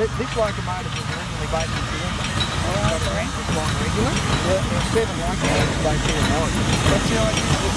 This, this locomotive was originally based in Toowoomba. Oh, the ranch was long regular. Yeah, there's seven locomotives based here in Oregon. That's the idea of the